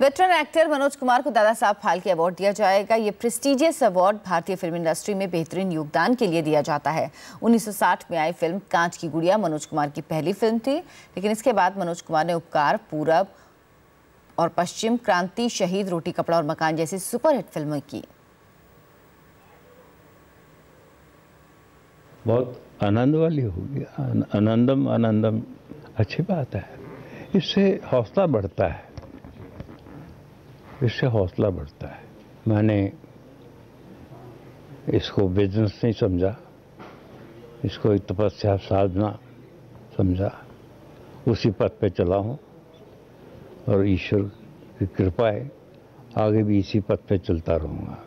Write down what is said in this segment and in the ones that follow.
Veteran actor Manoj Kumar को Dada Saheb Phalke award दिया जाएगा। ये प्रेस्टिजियस अवार्ड भारतीय फ़िल्म इंडस्ट्री में बेहतरीन योगदान के लिए दिया जाता है। 1960 में आई फ़िल्म कांच की गुड़िया मनोज कुमार की पहली फ़िल्म थी, लेकिन इसके बाद मनोज कुमार ने उपकार, पूरब और पश्चिम क्रांति, शहीद, रोटी कपड़ा और मकान जैसी सुपरहिट फ़िल्में की। बहुत आनंद वाली होगी आनंदम आनंदम। अच्छी बात है। इससे हौसला बढ़ता है। इससे हौसला बढ़ता है। मैंने इसको बिज़नेस नहीं समझा। इसको एक तपस्या साधना समझा। उसी पथ पे चला हूँ और ईश्वर की कृपा है आगे भी इसी पथ पे चलता रहूँगा।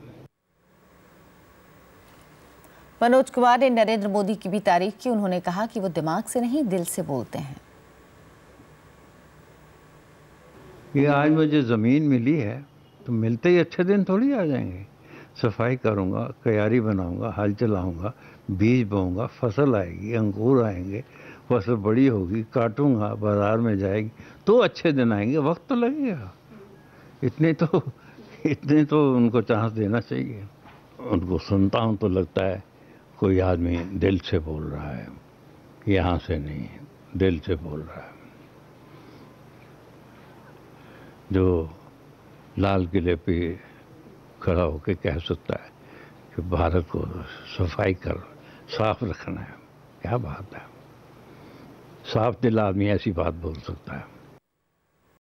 मनोज कुमार ने नरेंद्र मोदी की भी तारीफ़ की। उन्होंने कहा कि वो दिमाग से नहीं दिल से बोलते हैं। ये आज मुझे ज़मीन मिली है। तो मिलते ही अच्छे दिन थोड़ी आ जाएँगे। सफ़ाई करूँगा, क्यारी बनाऊँगा, हल चलाऊँगा, बीज बोऊँगा, फ़सल आएगी, अंगूर आएँगे, फ़सल बड़ी होगी, काटूँगा, बाज़ार में जाएगी तो अच्छे दिन आएँगे। वक्त तो लगेगा। इतने तो इतने तो उनको चांस देना चाहिए। उनको सुनता हूँ तो लगता है, कोई आदमी दिल से बोल रहा है, यहाँ से नहीं, दिल से बोल रहा है। जो लाल किले पे खड़ा होकर कह सकता है कि भारत को सफ़ाई कर, साफ़ रखना है। क्या बात है? साफ़ दिल आदमी ऐसी बात बोल सकता है।